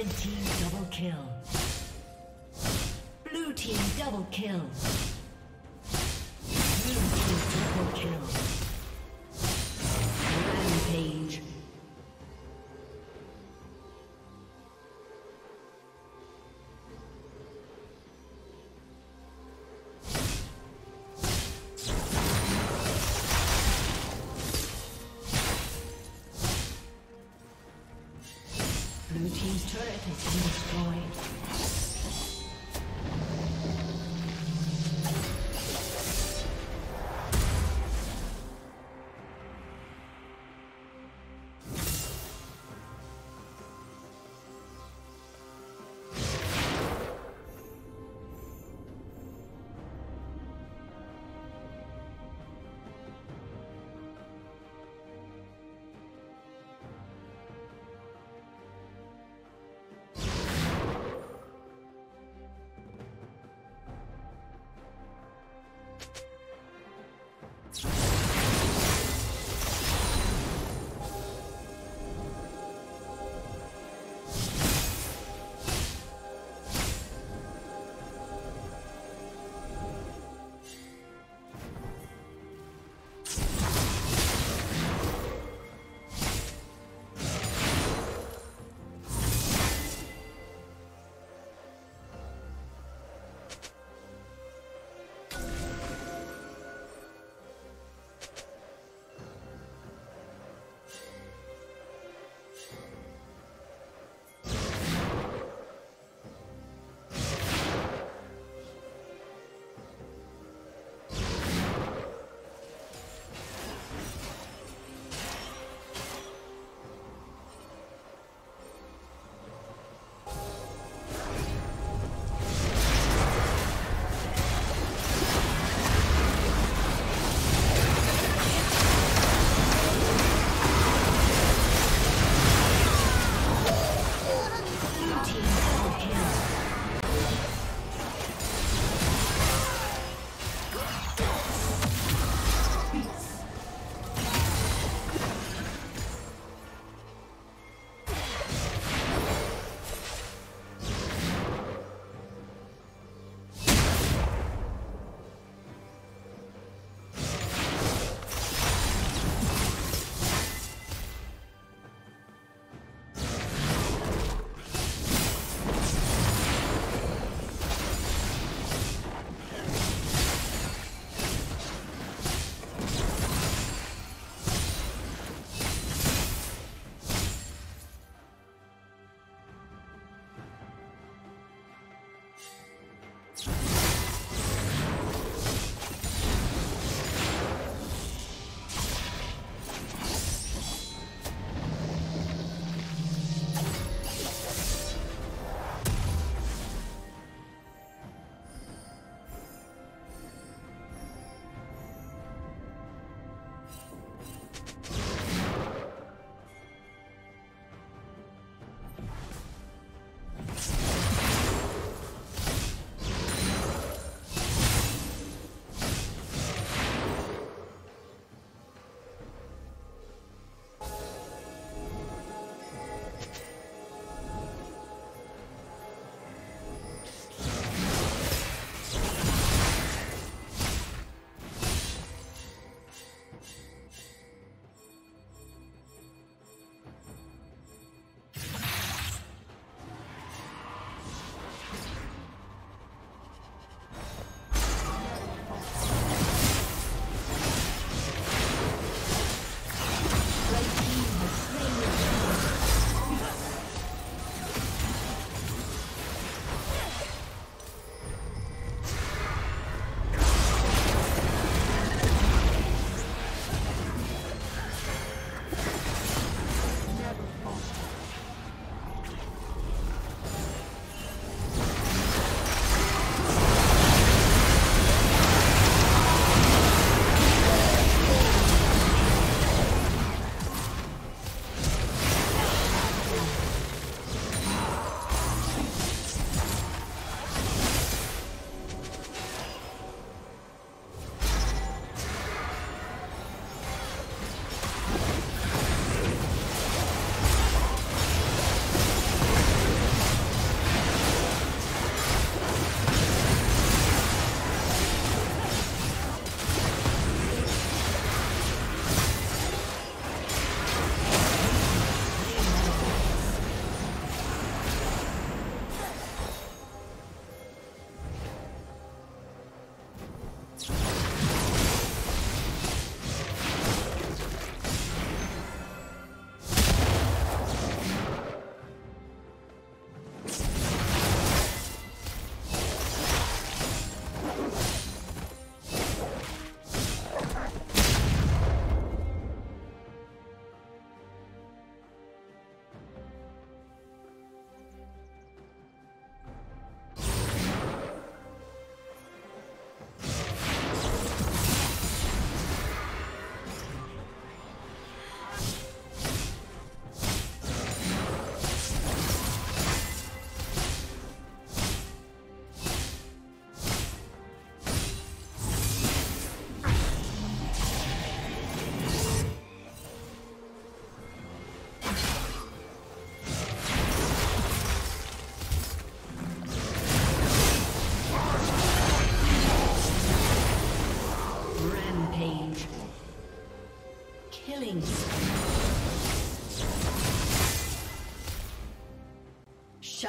Red team double kill. Blue team double kill. Blue team triple kill. Rampage.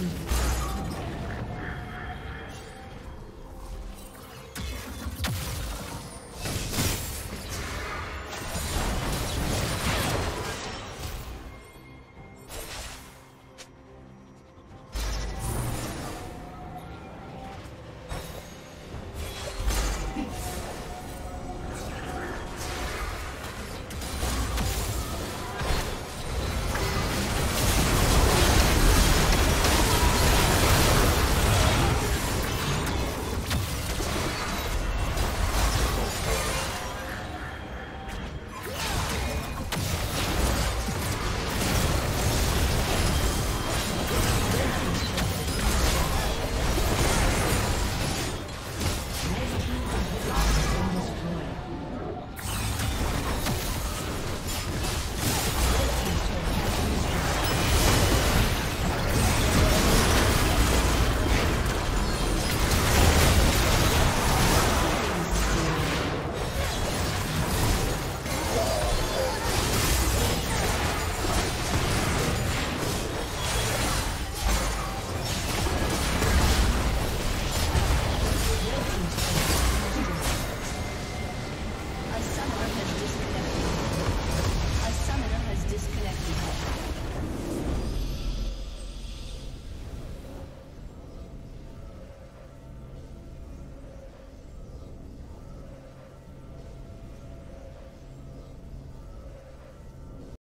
Spree.